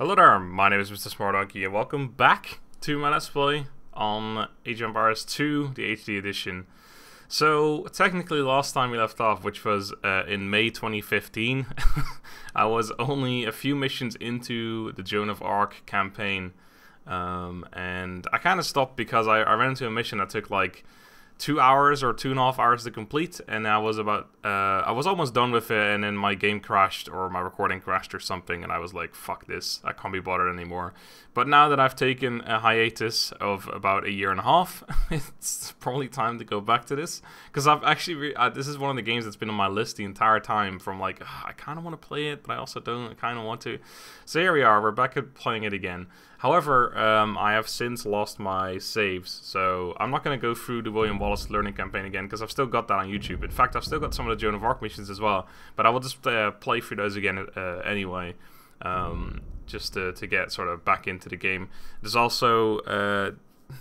Hello there, my name is Mr. SmartDonkey and welcome back to my Let's Play on Age of Empires 2, the HD edition. So, technically last time we left off, which was uh, in May 2015, I was only a few missions into the Joan of Arc campaign. Um, and I kind of stopped because I, I ran into a mission that took like two hours or two and a half hours to complete, and I was about uh, I was almost done with it, and then my game crashed or my recording crashed or something, and I was like, "Fuck this! I can't be bothered anymore." But now that I've taken a hiatus of about a year and a half, it's probably time to go back to this because I've actually uh, this is one of the games that's been on my list the entire time. From like, I kind of want to play it, but I also don't. Kind of want to. So here we are. We're back at playing it again. However, um, I have since lost my saves, so I'm not going to go through the William Wallace learning campaign again because I've still got that on YouTube. In fact, I've still got some of the Joan of Arc missions as well, but I will just uh, play through those again uh, anyway, um, just to, to get sort of back into the game. There's also uh,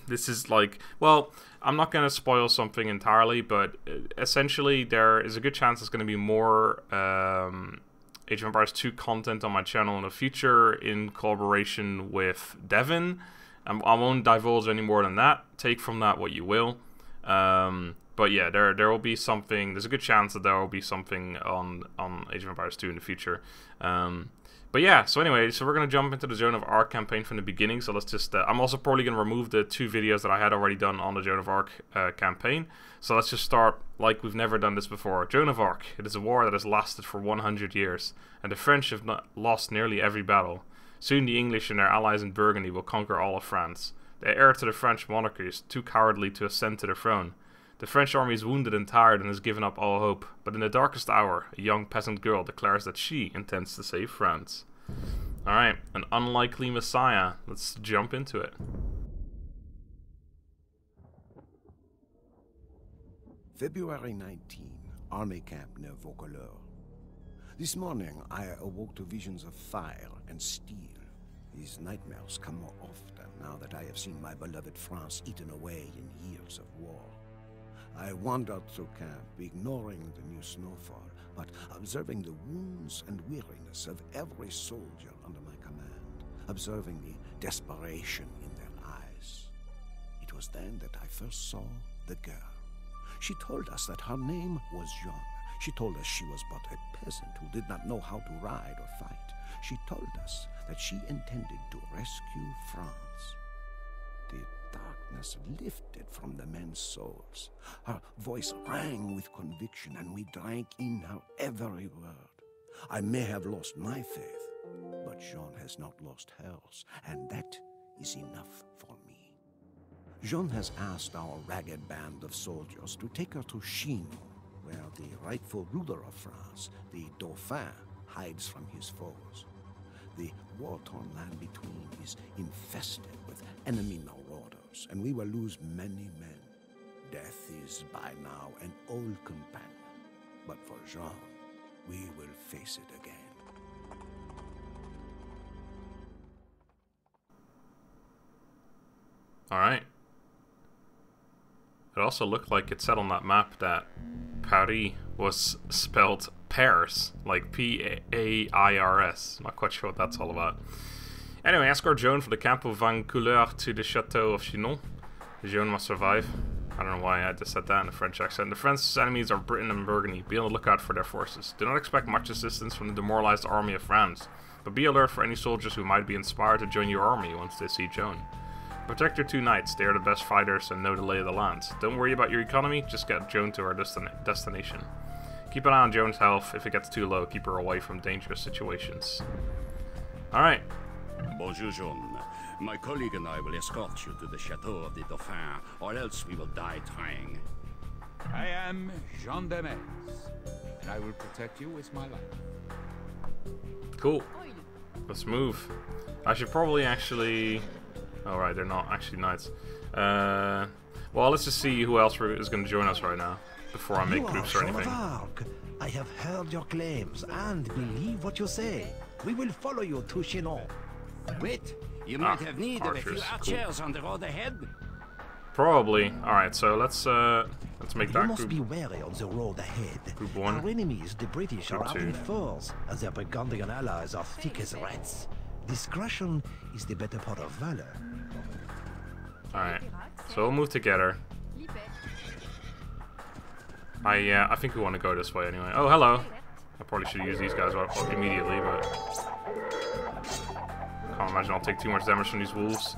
this is like well i'm not going to spoil something entirely but uh, essentially there is a good chance there's going to be more um, Age of Empires 2 content on my channel in the future in collaboration with Devin. Um, I won't divulge any more than that. Take from that what you will. Um, but yeah, there there will be something. There's a good chance that there will be something on on Age of Empires 2 in the future. Um, but yeah, so anyway, so we're gonna jump into the Joan of Arc campaign from the beginning. So let's just. Uh, I'm also probably gonna remove the two videos that I had already done on the Joan of Arc uh, campaign. So let's just start like we've never done this before. Joan of Arc. It is a war that has lasted for 100 years, and the French have not lost nearly every battle. Soon the English and their allies in Burgundy will conquer all of France. The heir to the French monarchy is too cowardly to ascend to the throne. The French army is wounded and tired and has given up all hope, but in the darkest hour, a young peasant girl declares that she intends to save France. Alright, an unlikely messiah. Let's jump into it. February 19, Army Camp near Vaucouleurs. This morning, I awoke to visions of fire and steel. These nightmares come more often now that I have seen my beloved France eaten away in years of war. I wandered through camp, ignoring the new snowfall, but observing the wounds and weariness of every soldier under my command, observing the desperation in their eyes. It was then that I first saw the girl. She told us that her name was Jean. She told us she was but a peasant who did not know how to ride or fight. She told us that she intended to rescue France. The darkness lifted from the men's souls. Her voice rang with conviction, and we drank in her every word. I may have lost my faith, but Jean has not lost hers, and that is enough for me. Jean has asked our ragged band of soldiers to take her to Chinon, where the rightful ruler of France, the Dauphin, hides from his foes. The war-torn land between is infested with enemy and we will lose many men. Death is by now an old companion, but for Jean, we will face it again. Alright. It also looked like it said on that map that Paris was spelled Paris, like P-A-I-R-S. Not quite sure what that's all about. Anyway, escort Joan from the camp of Vaucouleurs to the chateau of Chinon. Joan must survive. I don't know why I just said that in a French accent. The French enemies are Britain and Burgundy. Be on the lookout for their forces. Do not expect much assistance from the demoralized army of France, but be alert for any soldiers who might be inspired to join your army once they see Joan. Protect your two knights, they are the best fighters and know the lay of the land. Don't worry about your economy, just get Joan to her destin destination. Keep an eye on Joan's health. If it gets too low, keep her away from dangerous situations. Alright. Bonjour, Jean. My colleague and I will escort you to the Chateau of the Dauphin, or else we will die trying. I am Jean de Metz, and I will protect you with my life. Cool. Let's move. I should probably actually... Alright, they're not actually knights. Uh, well, let's just see who else is going to join us right now before I make you groups or anything. Arc. I have heard your claims and believe what you say. We will follow you to Chinon. Wait, you Ah, might have need of a few archers, cool. on the road ahead. Probably. Alright, so let's uh let's make You that must group be wary on the road ahead. Group one. Our enemies, the British, Group are out in force, as their Burgundian allies are thick as rats. Discretion is the better part of valor. Alright. So we'll move together. I uh, I think we want to go this way anyway. Oh, hello. I probably should use these guys right- immediately, but... I can't imagine I'll take too much damage from these wolves.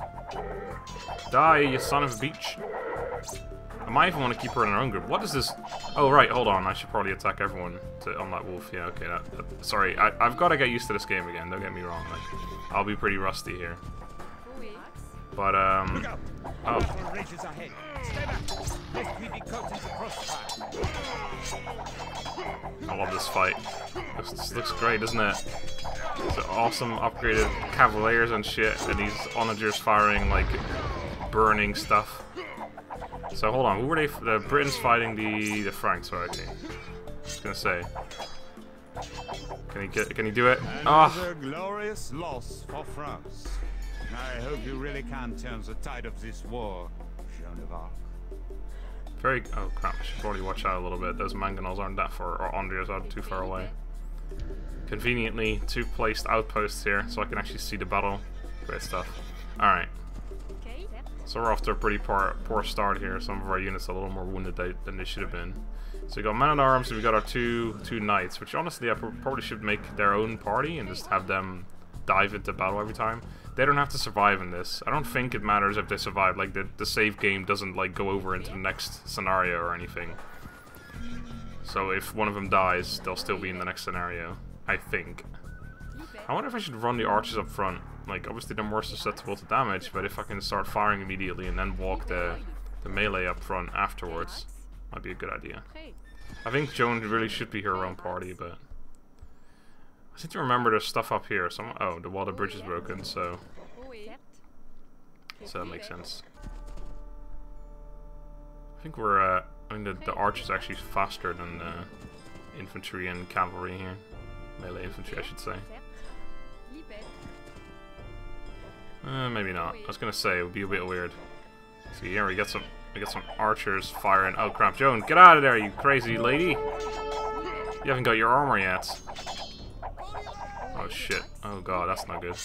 Die, you son of a beach. I might even want to keep her in her own group. What is this? Oh, right, hold on. I should probably attack everyone to, on that wolf. Yeah, okay. That, that- sorry, I, I've got to get used to this game again. Don't get me wrong. Like, I'll be pretty rusty here. But, um... Oh, Battle rages ahead. Stay back. Lest we be caught in crossfire. I love this fight. This, this looks great, doesn't it? It's awesome upgraded cavaliers and shit, and these onagers firing, like, burning stuff. So, hold on. Who were they? f- The Britons fighting the, the Franks, right? Okay. I was gonna say. Can he get? Can he do it? Ah! Another glorious loss for France. I hope you really can turn the tide of this war, Joan of Arc. Very. Oh crap! I should probably watch out a little bit. Those mangonels aren't that far, or onagers aren't too far away. Conveniently, two placed outposts here, so I can actually see the battle. Great stuff. All right. So we're off to a pretty poor, poor start here. Some of our units are a little more wounded than they should have been. So we got men at arms, and we got our two two knights, which honestly I probably should make their own party and just have them dive into battle every time. They don't have to survive in this. I don't think it matters if they survive. Like the the save game doesn't like go over into the next scenario or anything. So if one of them dies, they'll still be in the next scenario. I think. I wonder if I should run the archers up front. Like, obviously they're more susceptible to damage, but if I can start firing immediately and then walk the, the melee up front afterwards, might be a good idea. I think Joan really should be her own party, but... I seem to remember there's stuff up here. Some Oh, the water bridge is broken, so... So that makes sense. I think we're, uh... I mean, the, the arch is actually faster than the infantry and cavalry here. Melee infantry, I should say. Uh, maybe not. I was gonna say it would be a bit weird. So here we got some we get some archers firing. Oh crap, Joan, get out of there, you crazy lady! You haven't got your armor yet. Oh shit. Oh god, that's not good.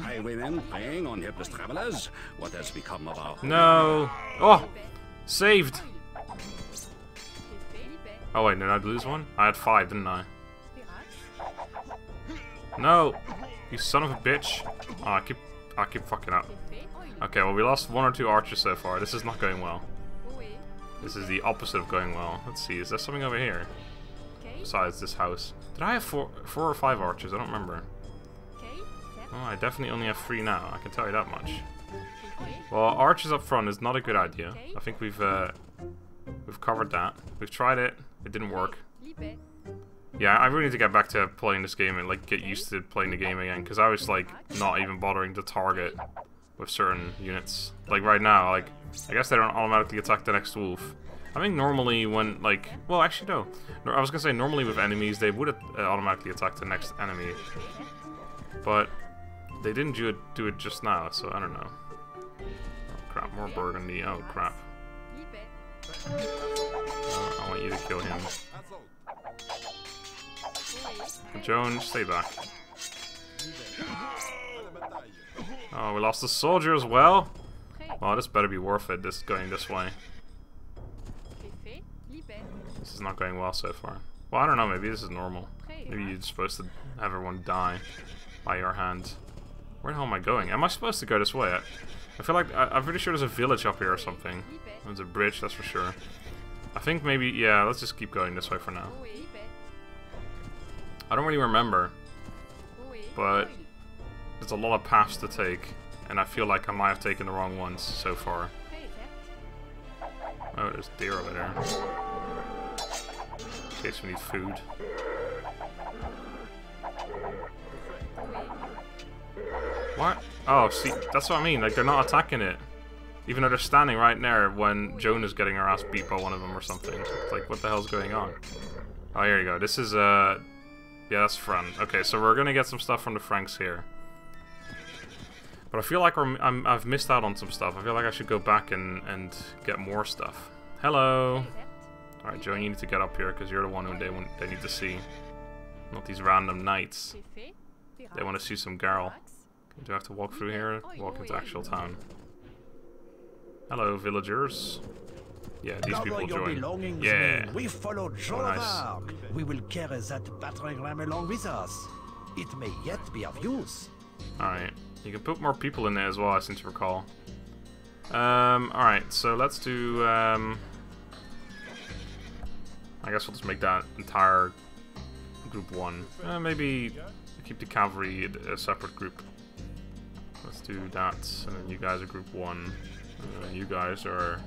Highwaymen preying on helpless travelers. What has become of our... No! Oh! Saved! Oh wait, did I lose one? I had five, didn't I? No! You son of a bitch! Oh, I keep I keep fucking up. Okay, well we lost one or two archers so far. This is not going well. This is the opposite of going well. Let's see, is there something over here? Besides this house. Did I have four, four or five archers? I don't remember. Oh, I definitely only have three now. I can tell you that much. Well, archers up front is not a good idea. I think we've uh, we've covered that. We've tried it. It didn't work. Yeah, I really need to get back to playing this game and like get used to playing the game again because I was like not even bothering to target with certain units. Like right now, like I guess they don't automatically attack the next wolf. I think normally when like well actually no, No, I was gonna say normally with enemies they would uh, automatically attack the next enemy, but they didn't do it do it just now, so I don't know. Oh crap, more burgundy. Oh crap. Oh, I want you to kill him. Joan, stay back. Oh, we lost a soldier as well? Well, this better be worth it, this going this way. This is not going well so far. Well, I don't know, maybe this is normal. Maybe you're supposed to have everyone die by your hand. Where the hell am I going? Am I supposed to go this way? I, I feel like, I, I'm pretty sure there's a village up here or something. There's a bridge, that's for sure. I think maybe, yeah, let's just keep going this way for now. I don't really remember, but there's a lot of paths to take, and I feel like I might have taken the wrong ones so far. Oh, there's deer over there. Case we need food. What? Oh, see, that's what I mean. Like, they're not attacking it. Even though they're standing right there when Joan is getting her ass beat by one of them or something. It's like, what the hell's going on? Oh, here you go. This is, uh... Yeah, that's Fran. Okay, so we're gonna get some stuff from the Franks here. But I feel like I'm, I've missed out on some stuff. I feel like I should go back and, and get more stuff. Hello! Alright, Joan, you need to get up here because you're the one who they, want, they need to see. Not these random knights. They want to see some Garl. Do I have to walk through here? Walk into actual town. Hello, villagers. Yeah, these Gather people join. Yeah. We follow Joan Oh, of nice. Arc. We will carry that battering ram along with us. It may yet be of use. Alright. You can put more people in there as well, I seem to recall. Um, alright, so let's do, um... I guess we'll just make that entire group one. Uh, maybe keep the cavalry a a separate group. Let's do that, and then you guys are group one. And then you guys are...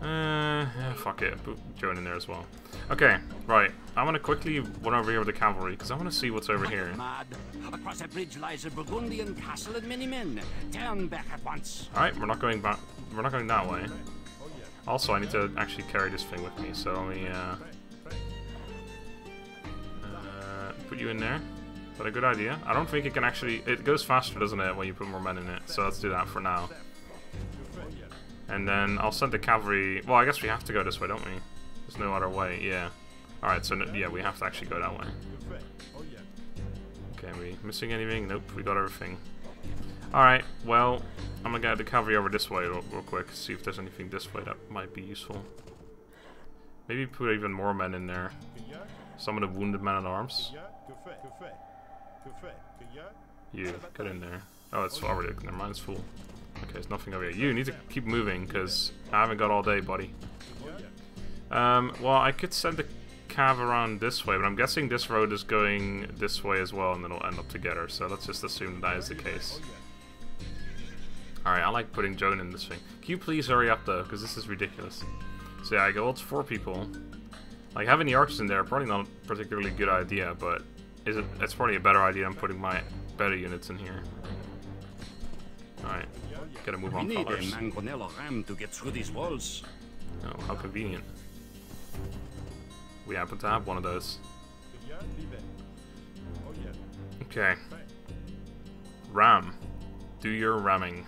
Uh, yeah, fuck it, join in there as well. Okay, right. I'm gonna quickly run over here with the cavalry, because I want to see what's over here. Mad. Across a bridge lies a Burgundian castle and many men. Turn back at once. Alright, we're not going back. We're not going that way. Also, I need to actually carry this thing with me, so let me uh, uh, put you in there. Is that a good idea? I don't think it can actually. It goes faster, doesn't it, when you put more men in it? So let's do that for now. And then I'll send the cavalry. Well, I guess we have to go this way, don't we? There's no other way. Yeah. All right. So no, yeah, we have to actually go that way. Okay, we missing anything? Nope. We got everything. Alright, well, I'm gonna get the cavalry over this way real, real quick, see if there's anything this way that might be useful. Maybe put even more men in there. Some of the wounded men at arms. You, get in there. Oh, it's already, never mind, it's full. Okay, there's nothing over here. You need to keep moving, because I haven't got all day, buddy. Um, well, I could send the cav around this way, but I'm guessing this road is going this way as well, and then it'll end up together. So let's just assume that is the case. Alright, I like putting Joan in this thing. Can you please hurry up, though? Because this is ridiculous. So yeah, I go, it's four people. Like, having the archers in there, probably not a particularly good idea, but is it? it's probably a better idea than putting my better units in here. Alright, gotta move We on, need a fellas. mangonel ram to get through these walls. Oh, how convenient. We happen to have one of those. Okay. Ram. Do your ramming.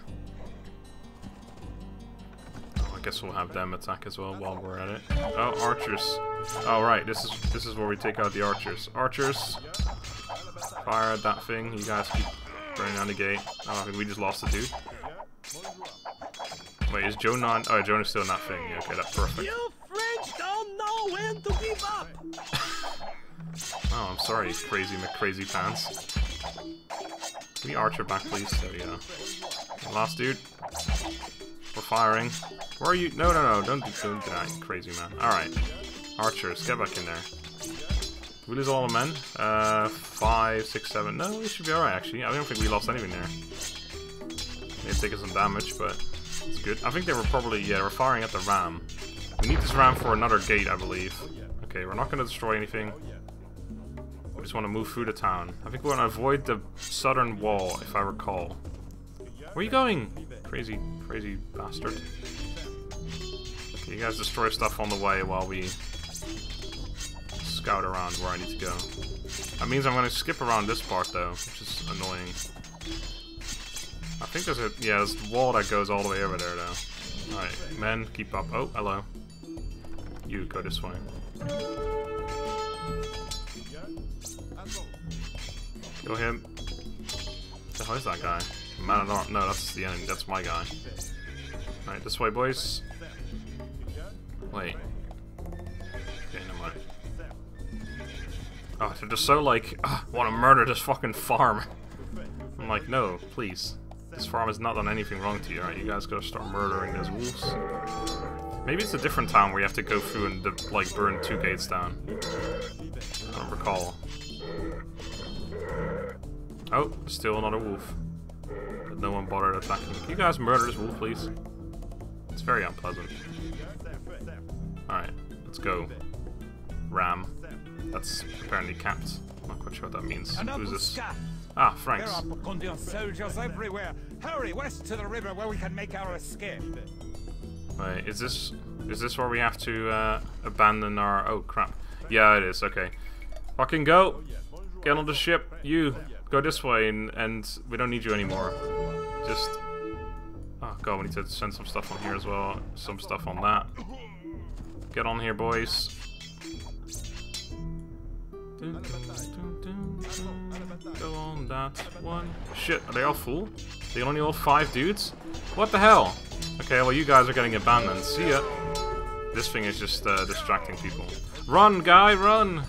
I guess we'll have them attack as well while we're at it. Oh, archers. Oh, right. This is this is where we take out the archers. Archers. Fire at that thing. You guys keep burning down the gate. Oh, I think we just lost the dude. Wait, is Joe not? Oh, Joan is still in that thing. Yeah, okay, that's perfect. You French don't know when to give up. Oh, I'm sorry, crazy McCrazy pants. We archer back, please? We go. Last dude. We're firing. Where are you? No, no, no. Don't do, don't do that, crazy man. Alright. Archers, get back in there. We lose all the men? Uh, five, six, seven. No, we should be alright, actually. I don't think we lost anything there. They've taken some damage, but it's good. I think they were probably, yeah, we're firing at the ram. We need this ram for another gate, I believe. Okay, we're not going to destroy anything. Just want to move through the town. I think we want to avoid the southern wall, if I recall. Where are you going? Crazy, crazy bastard. Okay, you guys destroy stuff on the way while we scout around where I need to go. That means I'm going to skip around this part, though, which is annoying. I think there's a... Yeah, there's a wall that goes all the way over there, though. Alright, men, keep up. Oh, hello. You, go this way. Kill him. The hell is that guy? Man arm. No, that's the enemy. That's my guy. Alright, this way, boys. Wait. Okay. Oh, they're just so like, ah, want to murder this fucking farm. I'm like, no, please. This farm has not done anything wrong to you, alright? You guys gotta start murdering those wolves. Maybe it's a different town where you have to go through and, like, burn two gates down. I don't recall. Oh, still another wolf. But no one bothered attacking. Can you guys murder this wolf, please? It's very unpleasant. Alright, let's go. Ram. That's apparently capped. Not quite sure what that means. Who's this? Ah, There Franks. are Burgundian soldiers everywhere. Hurry west to the river where we can make our escape. Wait, is this is this where we have to uh, abandon our? Oh crap! Yeah, it is. Okay, fucking go! Get on the ship. You go this way, and and we don't need you anymore. Just oh god, we need to send some stuff on here as well. Some stuff on that. Get on here, boys. Go on that one. Shit, are they all full? They only all five dudes? What the hell? Okay, well you guys are getting abandoned. See ya. This thing is just uh, distracting people. Run, guy, run!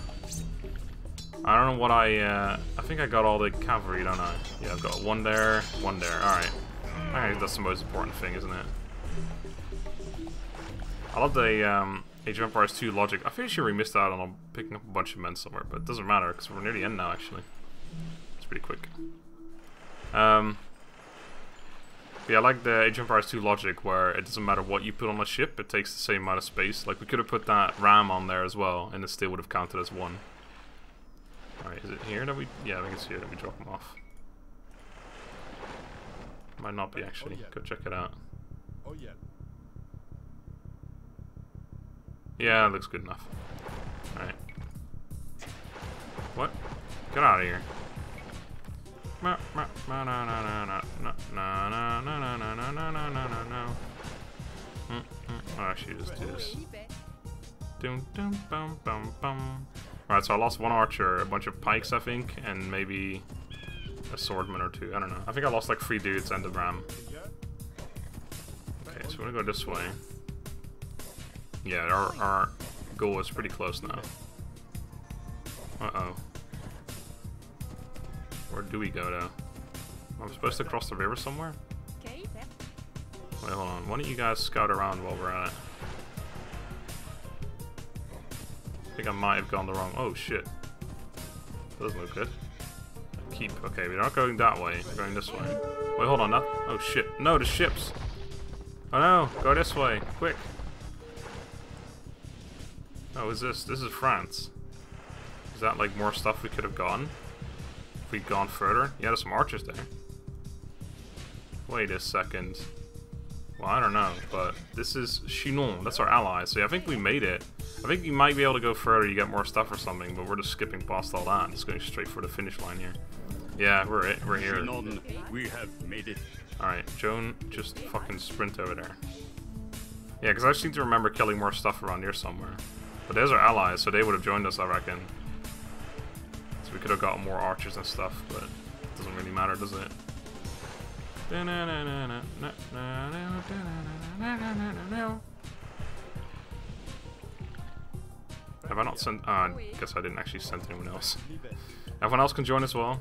I don't know what I, uh, I think I got all the cavalry, don't I? Yeah, I've got one there, one there, alright. Think that's the most important thing, isn't it? I love the, um, Age of Empires 2 logic. I feel sure we missed out on picking up a bunch of men somewhere, but it doesn't matter, because we're near the end now, actually. It's pretty quick. Um, yeah, I like the Age of Empires 2 logic, where it doesn't matter what you put on a ship, it takes the same amount of space. Like, we could have put that ram on there as well, and it still would have counted as one. Alright, is it here that we... Yeah, I think it's here that we drop them off. Might not be, actually. Go check it out. Oh yeah. Yeah, it looks good enough. Alright. What? Get out of here. Ma- ma- ma- na- na- na- na- na- na- na- na- na- na- na- na- na- na- na- na. Mm, mm. Oh, actually, just do this. Dum dum bum bum bum. Alright, so I lost one archer, a bunch of pikes, I think, and maybe a swordman or two. I don't know. I think I lost like three dudes and the ram. Okay, so we're gonna go this way. Yeah, our, our goal is pretty close now. Uh-oh. Where do we go, though? I'm supposed to cross the river somewhere? Wait, hold on. Why don't you guys scout around while we're at it? Think I might have gone the wrong... Oh, shit. That doesn't look good. Keep. Okay, we're not going that way. We're going this way. Wait, hold on. That... Oh, shit. No, the ships! Oh, no! Go this way. Quick! Oh, is this? This is France. Is that, like, more stuff we could have gotten? If we'd gone further? Yeah, there's some archers there. Wait a second. Well, I don't know, but this is Chinon. That's our ally, so yeah, I think we made it. I think you might be able to go further, you get more stuff or something, but we're just skipping past all that. Just going straight for the finish line here. Yeah, we're it. We're here. Chinon, we have made it. Alright, Joan, just fucking sprint over there. Yeah, because I seem to remember killing more stuff around here somewhere. But there's our allies, so they would have joined us, I reckon. So we could have gotten more archers and stuff, but it doesn't really matter, does it? Have I not sent... Uh, I guess I didn't actually send anyone else. Everyone else can join as well.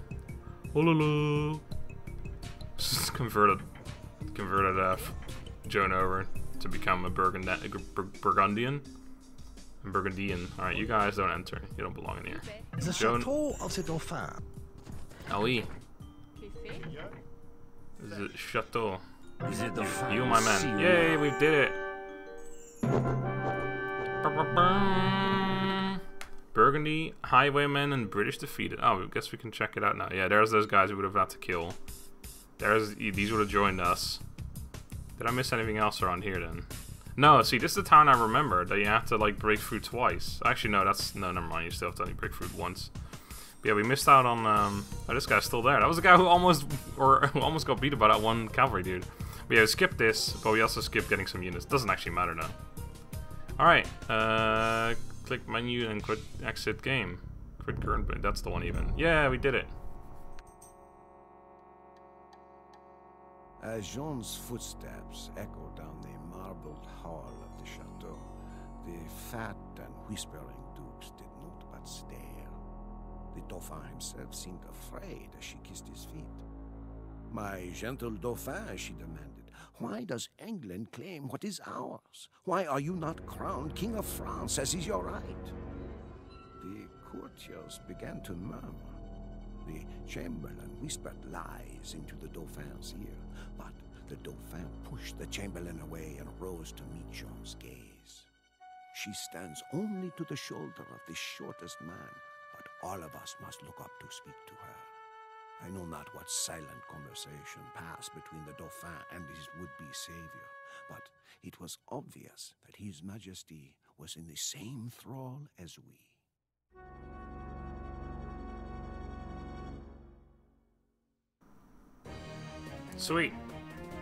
Wololo. Just converted, converted uh, Joan over to become a Burgund Bur Burgundian. Burgundian. Alright, you guys don't enter. You don't belong in here. The Joan- Chateau of the Dauphin. Ah oui. The chateau. The Dauphin You, my man. Yay, we did it. Burgundy, Highwaymen, and British defeated. Oh, I guess we can check it out now. Yeah, there's those guys we would have had to kill. There's these would have joined us. Did I miss anything else around here then? No, see, this is the town I remember that you have to like break through twice. Actually, no, that's no, never mind. You still have to only break through once. Yeah, we missed out on. Um, oh, this guy's still there. That was the guy who almost or who almost got beat by that one cavalry dude. But yeah, we skipped this, but we also skipped getting some units. Doesn't actually matter now. All right, uh, click menu and quit exit game. Quit current. That's the one even. Yeah, we did it. As Jean's footsteps echo down the marbled hall of the chateau, the fat and whispering dukes did not but stare. The Dauphin himself seemed afraid as she kissed his feet. My gentle Dauphin, she demanded, why does England claim what is ours? Why are you not crowned King of France, as is your right? The courtiers began to murmur. The chamberlain whispered lies into the Dauphin's ear, but the Dauphin pushed the chamberlain away and rose to meet Jean's gaze. She stands only to the shoulder of the shortest man, all of us must look up to speak to her. I know not what silent conversation passed between the Dauphin and his would-be savior, but it was obvious that His Majesty was in the same thrall as we. Sweet.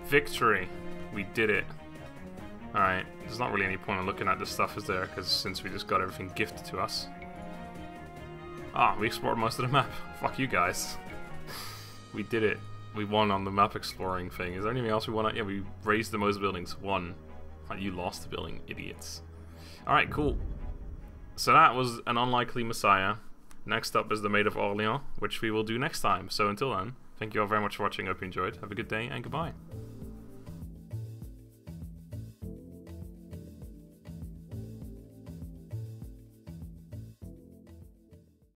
Victory. We did it. Alright, there's not really any point in looking at this stuff, is there? Because since we just got everything gifted to us. Ah, we explored most of the map. Fuck you guys. we did it. We won on the map exploring thing. Is there anything else we won on? Yeah, we raised the most buildings. One. You lost the building, idiots. Alright, cool. So that was an unlikely Messiah. Next up is the Maid of Orleans, which we will do next time. So until then, thank you all very much for watching. Hope you enjoyed. Have a good day and goodbye.